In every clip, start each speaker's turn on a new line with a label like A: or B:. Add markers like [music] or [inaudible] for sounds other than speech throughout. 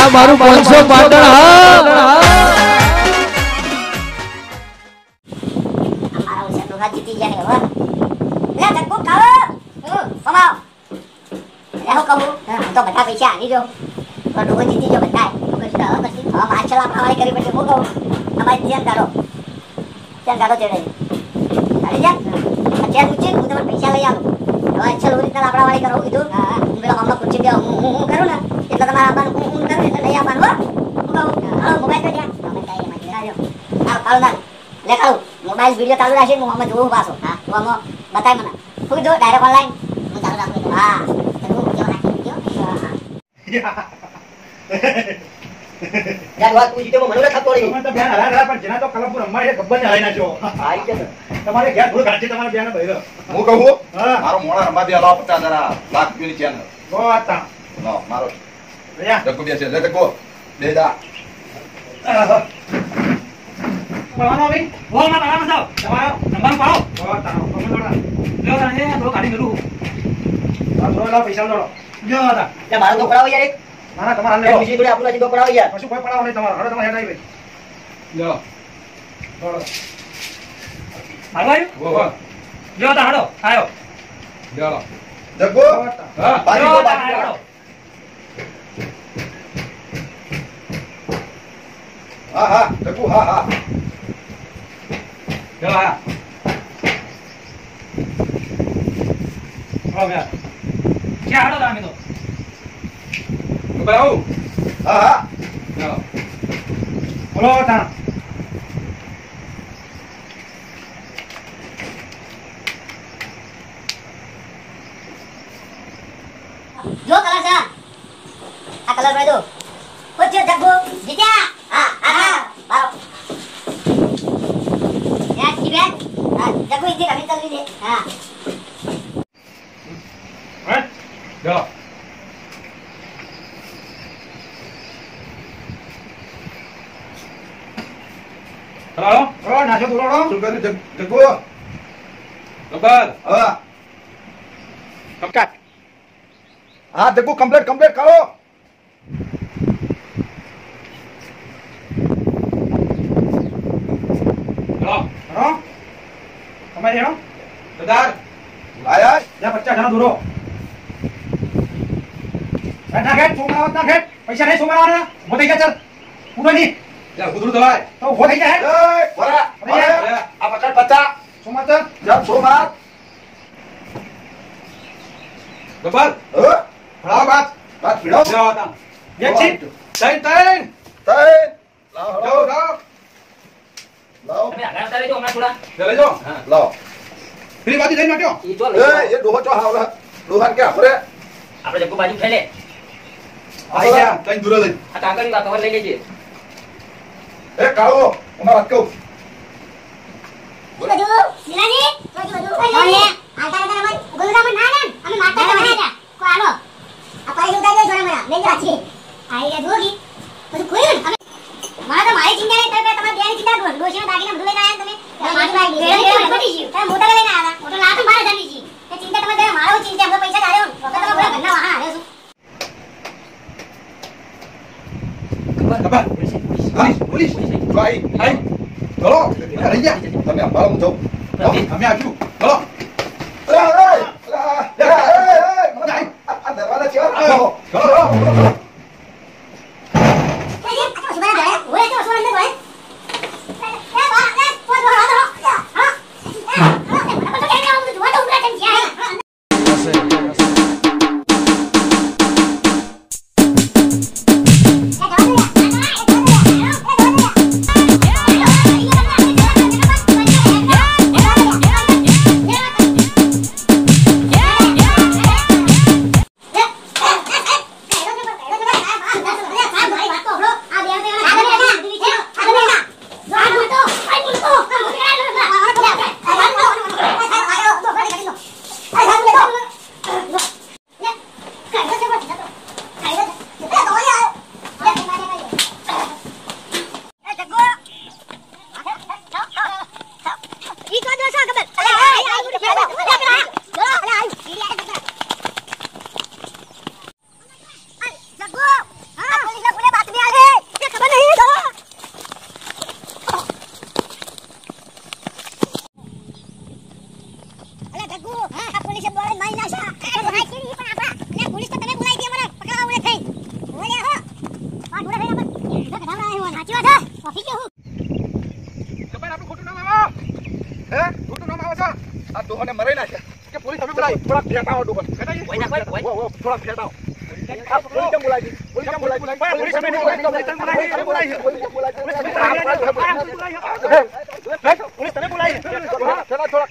A: આ મારું પાંચસો પાટણ હા.
B: અમારા ઓછા ડોહા જીતી ગયા હવે લે ધક્કો ખાઓ હું. લે હું કહું તો બધા પૈસા આની દો તો ડોહો જીતી જો બધા હું કહીશ હવે પછી હવે માછલ આપણા કરી પછી હું. કહું તમારી ધ્યાન કાઢો ધ્યાન કાઢો તેડે કાઢી જા અત્યારે પૂછી હું તમને પૈસા લઈ આવું હવે અચ્છા આપણા વાળી કરો કીધું. હા, હું. પૂછી દે હું હું હું કરું ને? એટલે તમારે આવવાનું હું હું કરું એટલે નહીં આવવાનું હું. મોબાઈલ તો જ્યાં તમે કઈ એમાં જરા કાળો મોબાઈલ વિડિયો ચાલુ રાખી હું આમાં જોઉં પાછો. હા, તું આમાં મને. હું જો ડાયરેક્ટ ઓનલાઈન હું. હા હું,
C: હા. [laughs]
D: યાર વાત પૂછી તો
C: મને તો બેન હરાર હરાર પણ જેના તો કલમપુર એ હરાઈ નાખ્યો. રીતે તમારે ઘેર થોડું ઘાટી તમારા બેન બૈરો.
E: હું કહું
C: હા.
E: મારો મોડા રમવા દે લાવો પચાસ હજાર લાખ રૂપિયાની
C: તા.
E: લાવો મારો
C: રહ્યા.
E: જગ્ગુ બેસે લે જગ્ગુ બે દા
C: આહા. તમારો બહુ વાત તા. તમે જોડા. આ જોડો લાવો, પૈસા જોડો. જો હતા.
D: મારો તો પડાવો યાર એક
C: ના, તમારે હાલ લેવો. બીજી
D: કોઈ આપણો નથી પડાવ યાર
C: કશું કોઈ પડાવ નહીં તમારે. હવે તમારે હેડ આવી ભાઈ.
F: લ્યો.
C: જોડો.
F: વો વો
G: લ્યો
E: જગ્ગુ બહુ
C: વાત તા.
F: હા.
E: બાજી દો બાજી દો. હા હા જગ્ગુ હા
F: હા
E: હા
F: હા
C: બોલો તા.
B: જો કલર છે આ કલર ભાઈ દો પૂછ્યો જગ્ગુ જીત્યા હા હા હા બારો યાર જી બેન હા જગ્ગુ ઇથી રમી ચાલવી દે હા
C: હે? Tolong.
E: Sulkani jago.
F: Lebar.
E: Ah.
C: Kapkat.
E: Ah, jago komplit komplit kalau.
C: समझ रहे हो
F: ya
E: आया
C: या बच्चा जाना दूर हो बैठा खेत सोमरा उतना खेत पैसा नहीं सोमरा mau tiga, क्या udah nih.
F: બોલો, નાખ્યો બોલો. શું કર્યું જગ- જગ્ગુ હા હા
C: જગ્ગુ કમ્પ્લીટ કમ્પ્લીટ કરો હરો? તમારે હેડો? આયા જા પચાસ જણા દૂરો હેડ નાખ હેડ, સોમવાર આવત નાખ હેડ. પૈસા નહીં સોમવાર આવવાના. ઊભો થઈ જા ચાલ ઊભો નહીં તો ઊભો થઈ જા હેડ. એ,
E: વરા,
F: વરા.
E: આ પચાસ પચાસ
C: સોમવાર ચાલ.
E: જપ સોમવાર હ? વાત ભીડો
C: એક છી.
E: તઈ. લાવો, લાવો.
F: લાવો.
E: લાવો.
F: પેલી બાજુ જઈને નાખ્યો.
H: ઈ તો એ, લઈ
E: એ ડોહો ચો હાવલા. ડોહાને ક્યાં ફરે?
H: આપણે જગ્ગુ બાજુ ફેલે
E: આઈ જા.
F: તઈ દૂરે લઈ.
H: આ કાંકરી આ કવર લઈ લેજે
E: એ, કાળો, હમણાં વાત કહું.
I: ઈ બધું લીલાજી બધું બધું કોણ લે આલતા આલતા રમત ગોલગા પણ ના ને અમે મારતા તો બનાવ્યા કો આલો આ પાઈ ઉતારી દે જોડા મરા લઈ જા છે આઈ રે જોગી બધું ખોયું ને અમે મારા તો મારી ચિંતા નહીં તમે તમારી બેની ચિંતા કરો ડોશીના દાગીના બધું લઈને આયા તમે મારું લાગી ગયું પડી ગયું તમે મોટા લઈને આયા મોટો લાતો મારે જાની છી તે ચિંતા તમે તમે મારો ચિંતા અમે પૈસા ધાર્યો વખત તમે બધા ઘરના વાહન આવ્યો છું
H: ખબર? હા,
F: પોલીસ.
E: જો આઈ,
H: આઈ.
F: ચલો,
H: અહીંયા ગયા.
E: તમે અંબાલા હું જાઉં.
F: અમે આવીશું. ચલો.
E: દરવાજા
F: ચલો,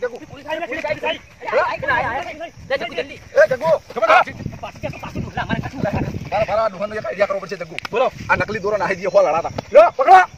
E: જગુ. એ જગુ ખબર મારા મારા દુકાન એક આઈડિયા કરવો પડશે જગુ. બોલો આ નકલી દોરો નાહી દે હો લડાતા પકડો.